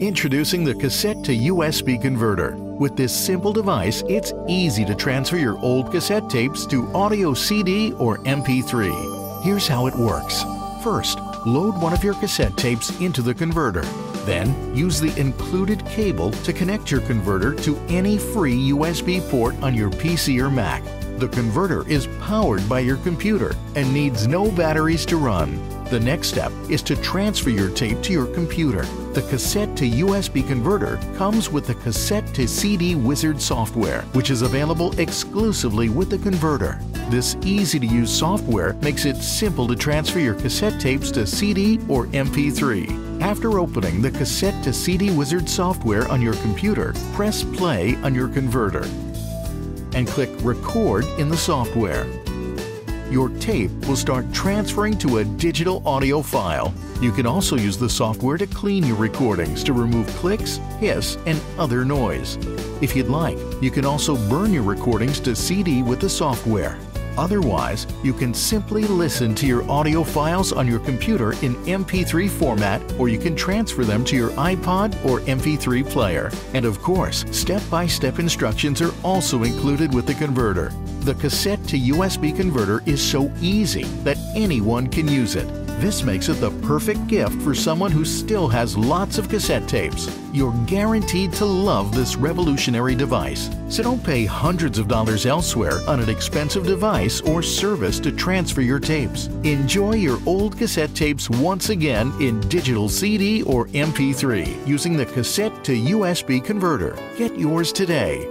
Introducing the cassette to USB converter. With this simple device, it's easy to transfer your old cassette tapes to audio CD or MP3. Here's how it works. First, load one of your cassette tapes into the converter. Then, use the included cable to connect your converter to any free USB port on your PC or Mac. The converter is powered by your computer and needs no batteries to run. The next step is to transfer your tape to your computer. The cassette to USB converter comes with the cassette to CD Wizard software, which is available exclusively with the converter. This easy to use software makes it simple to transfer your cassette tapes to CD or MP3. After opening the cassette to CD Wizard software on your computer, press play on your converter and click record in the software your tape will start transferring to a digital audio file. You can also use the software to clean your recordings to remove clicks, hiss, and other noise. If you'd like, you can also burn your recordings to CD with the software. Otherwise, you can simply listen to your audio files on your computer in MP3 format or you can transfer them to your iPod or MP3 player. And of course, step-by-step instructions are also included with the converter. The cassette to USB converter is so easy that anyone can use it. This makes it the perfect gift for someone who still has lots of cassette tapes. You're guaranteed to love this revolutionary device. So don't pay hundreds of dollars elsewhere on an expensive device or service to transfer your tapes. Enjoy your old cassette tapes once again in digital CD or MP3 using the cassette to USB converter. Get yours today.